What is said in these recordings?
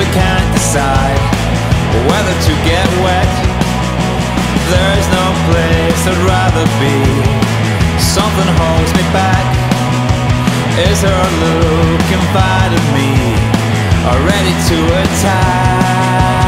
we can't decide whether to get wet. There's no place I'd rather be. Something holds me back. Is her look inviting me? Or ready to attack?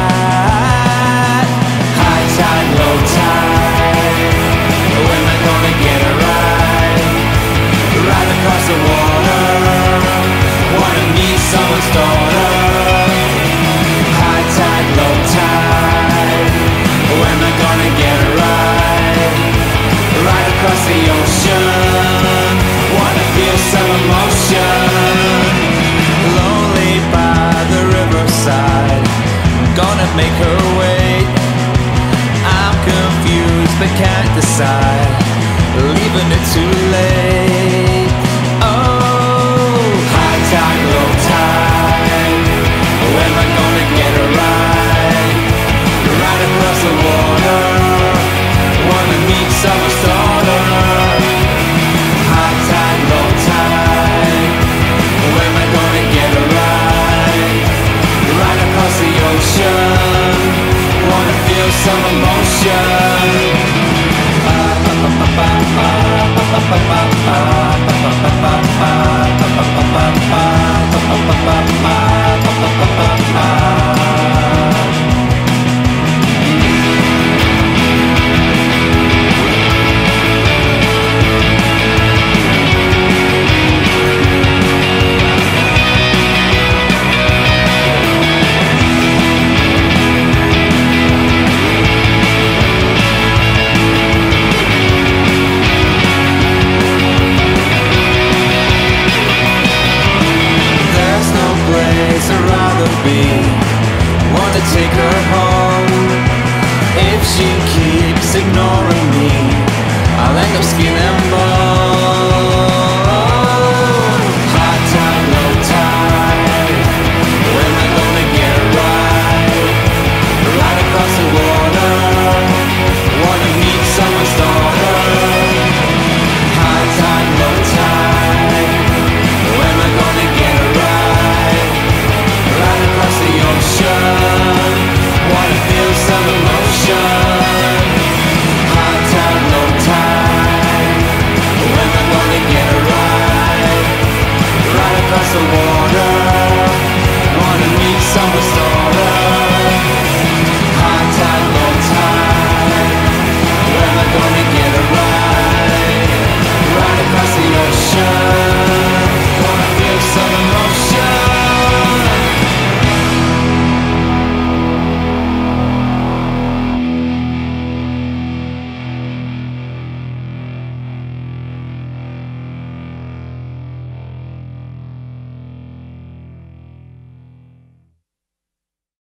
but can't decide, leaving it too late. Oh.